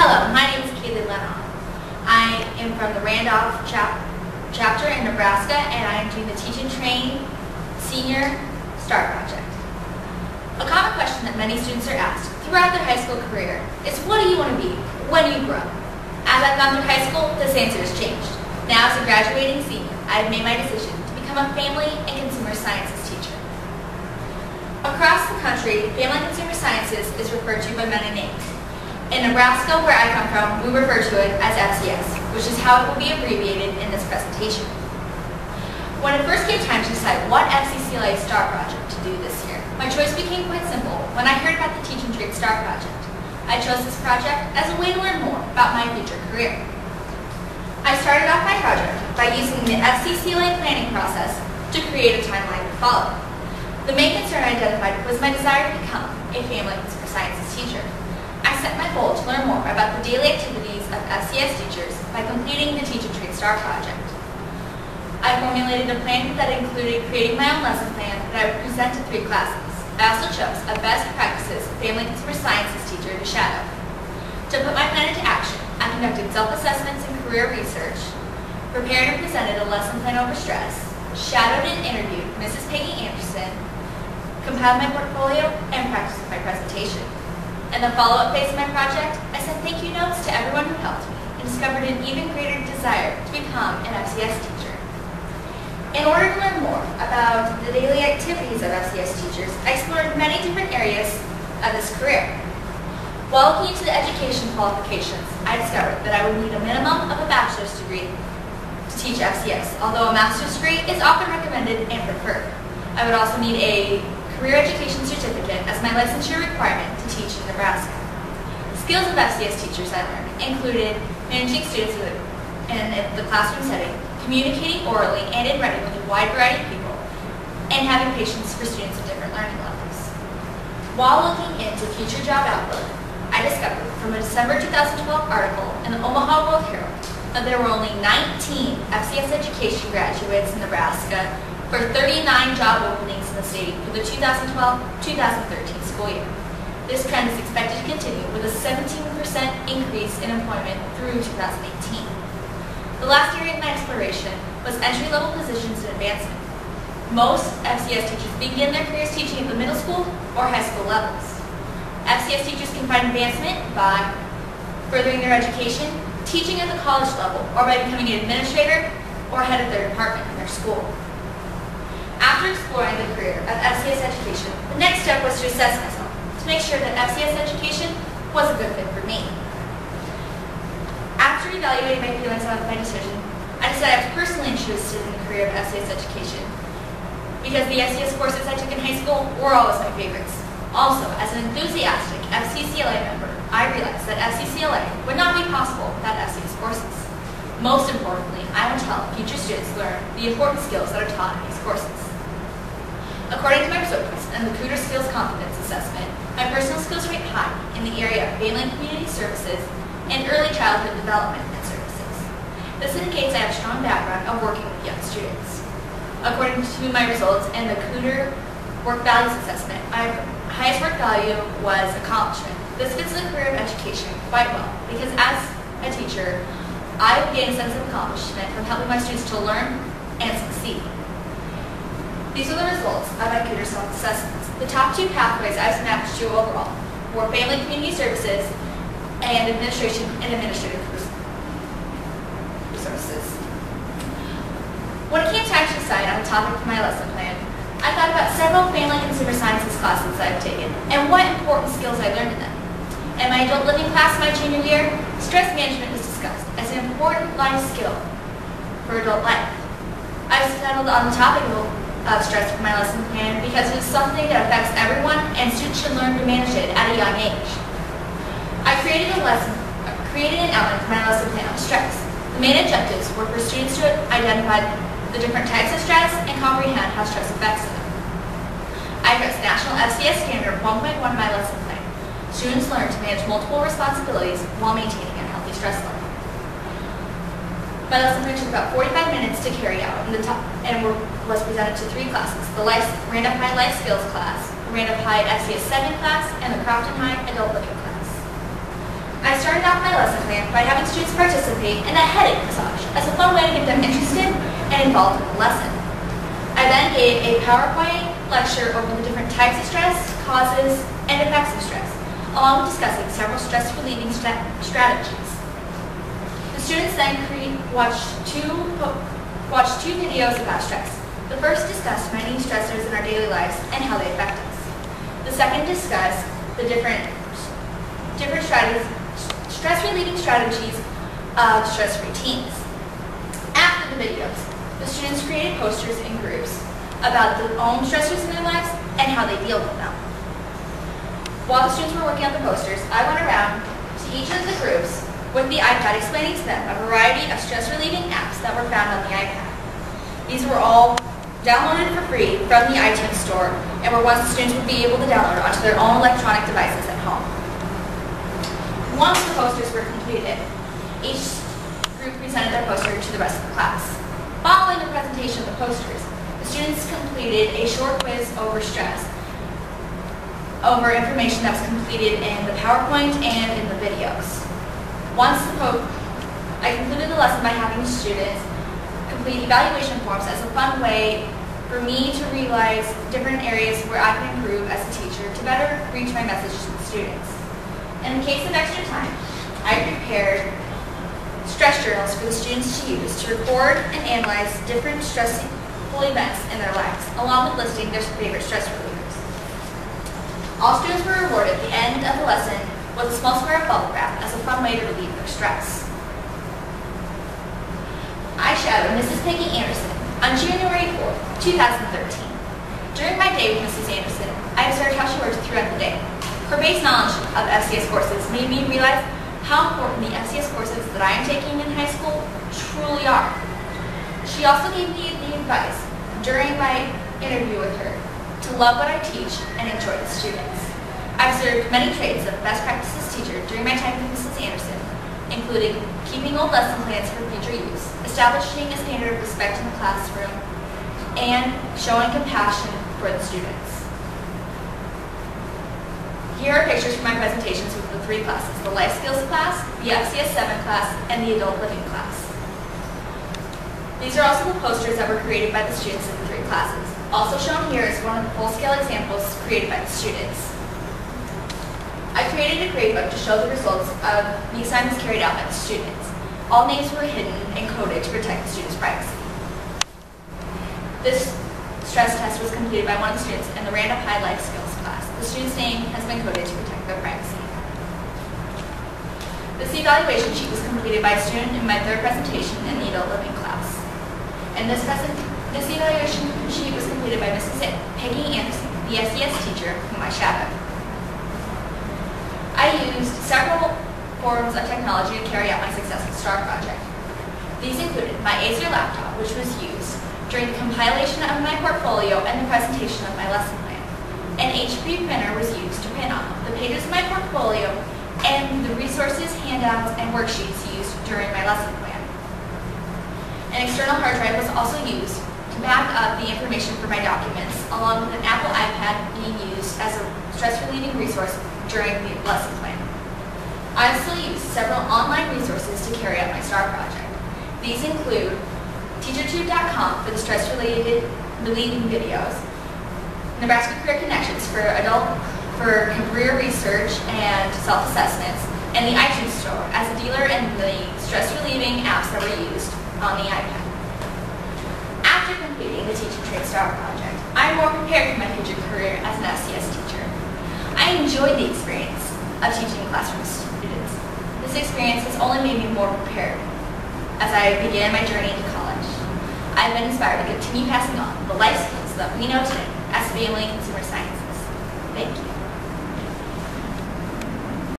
Hello, my name is Kaylee Lennon. I am from the Randolph chap chapter in Nebraska, and I am doing the Teach and Train Senior STAR Project. A common question that many students are asked throughout their high school career is, what do you want to be when you grow? Up? As I've gone through high school, this answer has changed. Now as a graduating senior, I have made my decision to become a family and consumer sciences teacher. Across the country, family and consumer sciences is referred to by many names. In Nebraska, where I come from, we refer to it as FCS, which is how it will be abbreviated in this presentation. When it first came time to decide what FCCLA STAR project to do this year, my choice became quite simple when I heard about the Teach and Train STAR project. I chose this project as a way to learn more about my future career. I started off my project by using the FCCLA planning process to create a timeline to follow. The main concern I identified was my desire to become a family and sciences teacher. Set my goal to learn more about the daily activities of FCS teachers by completing the Teach and Train STAR project. I formulated a plan that included creating my own lesson plan that I would present to three classes. I also chose a best practices family consumer sciences teacher to shadow. To put my plan into action, I conducted self-assessments and career research, prepared and presented a lesson plan over stress, shadowed and interviewed Mrs. Peggy Anderson, compiled my portfolio, and practiced my presentation. In the follow-up phase of my project, I sent thank you notes to everyone who helped me and discovered an even greater desire to become an FCS teacher. In order to learn more about the daily activities of FCS teachers, I explored many different areas of this career. While looking into the education qualifications, I discovered that I would need a minimum of a bachelor's degree to teach FCS, although a master's degree is often recommended and preferred. I would also need a career education certificate as my licensure requirement teach in Nebraska. Skills of FCS teachers I learned included managing students in the classroom setting, communicating orally and in writing with a wide variety of people, and having patience for students of different learning levels. While looking into Future Job Outlook, I discovered from a December 2012 article in the Omaha World Herald that there were only 19 FCS education graduates in Nebraska for 39 job openings in the state for the 2012-2013 school year. This trend is expected to continue with a 17% increase in employment through 2018. The last area of my exploration was entry-level positions and advancement. Most FCS teachers begin their careers teaching at the middle school or high school levels. FCS teachers can find advancement by furthering their education, teaching at the college level, or by becoming an administrator or head of their department in their school. After exploring the career of FCS education, the next step was to assess make sure that FCS education was a good fit for me. After evaluating my feelings on my decision, I decided I was personally interested in the career of FCS education because the FCS courses I took in high school were always my favorites. Also, as an enthusiastic FCCLA member, I realized that FCCLA would not be possible without FCS courses. Most importantly, I want to help future students learn the important skills that are taught in these courses. According to my results and the Kuder Skills Confidence Assessment, my personal skills rate high in the area of family and community services and early childhood development and services. This indicates I have a strong background of working with young students. According to my results and the Kuder Work Values Assessment, my highest work value was accomplishment. This fits the career of education quite well because as a teacher, I gain a sense of accomplishment from helping my students to learn and succeed. These are the results of my Kuder self-assessments. The top two pathways I've matched to overall were family community services and administration and administrative services. When it came to decide on the topic for my lesson plan, I thought about several family and consumer sciences classes I've taken and what important skills I learned in them. In my adult living class my junior year, stress management was discussed as an important life skill for adult life. I settled on the topic of of stress for my lesson plan because it is something that affects everyone and students should learn to manage it at a young age. I created a lesson, created an outline for my lesson plan on stress. The main objectives were for students to identify the different types of stress and comprehend how stress affects them. I addressed National FCS Standard 1.1 in my lesson plan. Students learn to manage multiple responsibilities while maintaining a healthy stress level. My lesson plan took about 45 minutes to carry out and, top, and were, was presented to three classes, the life, Randolph High Life Skills class, the Randolph High FCS 7 class, and the Crofton High Adult Living class. I started off my lesson plan by having students participate in a headache massage as a fun way to get them interested and involved in the lesson. I then gave a PowerPoint lecture over the different types of stress, causes, and effects of stress, along with discussing several stress-relieving stra strategies. The students then watched two, watched two videos about stress. The first discussed many stressors in our daily lives and how they affect us. The second discussed the different, different strategies stress-relieving strategies of stress routines. After the videos, the students created posters in groups about their own stressors in their lives and how they deal with them. While the students were working on the posters, I went around to each of the groups with the iPad explaining to them a variety of stress-relieving apps that were found on the iPad. These were all downloaded for free from the iTunes store and where the students would be able to download onto their own electronic devices at home. Once the posters were completed, each group presented their poster to the rest of the class. Following the presentation of the posters, the students completed a short quiz over stress, over information that was completed in the PowerPoint and in the videos. Once the I concluded the lesson by having the students complete evaluation forms as a fun way for me to realize different areas where I can improve as a teacher to better reach my message to the students. In the case of extra time, I prepared stress journals for the students to use to record and analyze different stressful events in their lives, along with listing their favorite stress relievers. All students were rewarded at the end of the lesson with a small square of bubble wrap as a fun way to relieve their stress. Shadowed Mrs. Peggy Anderson on January 4, 2013. During my day with Mrs. Anderson, I observed how she worked throughout the day. Her base knowledge of FCS courses made me realize how important the FCS courses that I am taking in high school truly are. She also gave me the advice during my interview with her to love what I teach and enjoy the students. I observed many traits of best practices teacher during my time with Mrs. Anderson, including keeping old lesson plans for future use, establishing a standard of respect in the classroom, and showing compassion for the students. Here are pictures from my presentations with the three classes, the Life Skills class, the FCS 7 class, and the Adult Living class. These are also the posters that were created by the students in the three classes. Also shown here is one of the full-scale examples created by the students. I created a gradebook to show the results of the assignments carried out by the students. All names were hidden and coded to protect the students' privacy. This stress test was completed by one of the students in the Randolph High Life Skills class. the student's name has been coded to protect their privacy. This evaluation sheet was completed by a student in my third presentation in the adult living class. And this, this evaluation sheet was completed by Mrs. Peggy Anderson, the FCS teacher whom I shadowed. Several forms of technology to carry out my Successful STAR project. These included my Acer laptop, which was used during the compilation of my portfolio and the presentation of my lesson plan. An HP printer was used to print off the pages of my portfolio and the resources, handouts, and worksheets used during my lesson plan. An external hard drive was also used to back up the information for my documents, along with an Apple iPad being used as a stress-relieving resource during the lesson plan. I also used several online resources to carry out my STAR project. These include teachertube.com for the stress-related relieving videos, Nebraska Career Connections for adult for career research and self-assessments, and the iTunes Store as a dealer in the stress-relieving apps that were used on the iPad. After completing the Teach and Train STAR project, I'm more prepared for my future career as an FCS teacher. I enjoyed the experience of teaching classroom students. This experience has only made me more prepared as I began my journey into college. I've been inspired to continue passing on the life skills that we know today as failing consumer sciences. Thank you.